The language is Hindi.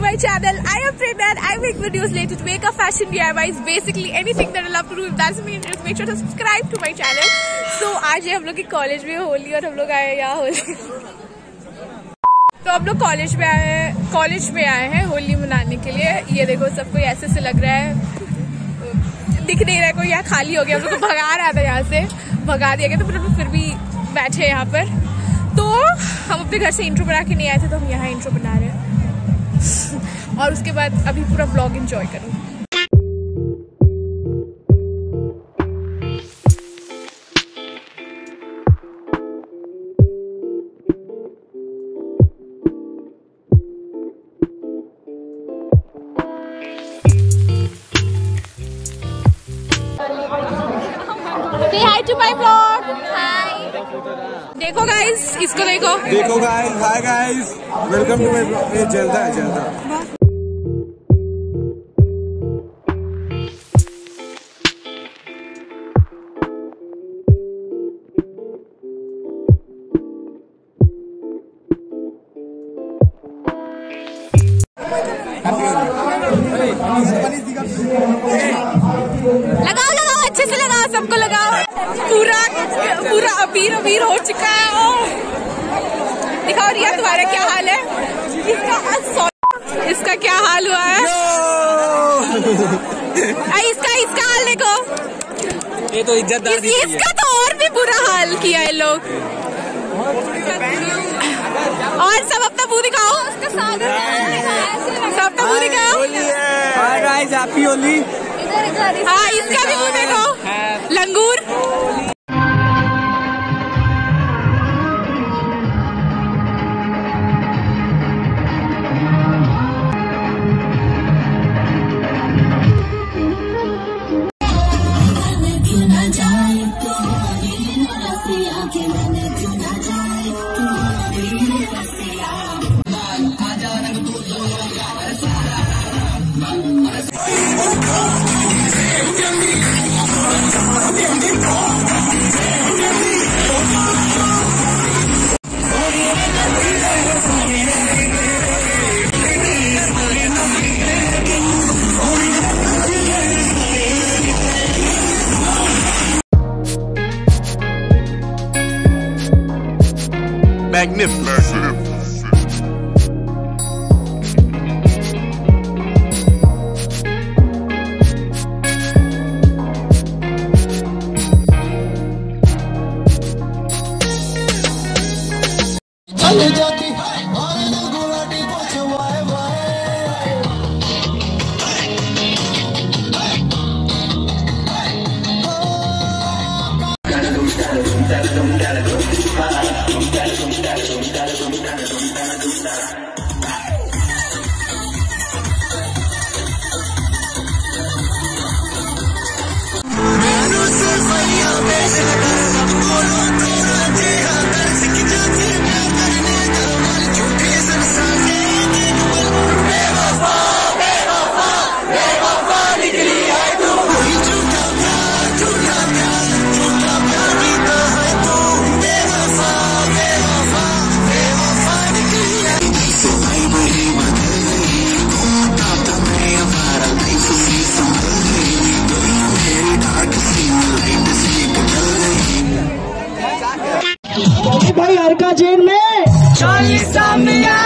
make videos related to makeup, fashion, DIYs, basically anything that I love to do. If that's me, just make sure to subscribe to my channel. So आज हम लोग की कॉलेज में होली और हम लोग आए यहाँ होली। तो हम लोग कॉलेज में आए हैं कॉलेज में आए हैं होली मनाने के लिए। ये देखो सबको ऐसे से लग रहा है। दिख नहीं रहा है कोई यहाँ खाली हो गया। हम लोग को भगा रहा था यहाँ से। भगा दिया गया तो फिर फिर भी बैठे यहाँ पर। तो हम अपने घर से इंट्रो बना के नहीं आए थे तो हम यहाँ इंट्रो बना रहे हैं। और उसके बाद अभी पूरा ब्लॉग एंजॉय करूँ Say hi to my vlog. देखो गाइस इसको देखो। देखो guys hi guys welcome to my जलता है जलता लगाओ अबीर अबीर हो चुका है और दिखाओ रिया तुम्हारा क्या हाल है? इसका इसका क्या हाल हुआ है? आ, इसका इसका हाल देखो। ये तो इज्जतदार इस, इसका तो और भी बुरा हाल किया है लोग। और सब अपना मुँह दिखाओ। सब अपना मुँह दिखाओ। Hi guys happy Holi. हाँ इसका भी मुँह देखो। लंगूर। Magnificent. Yes. हरका जेल में चालीसा मियाना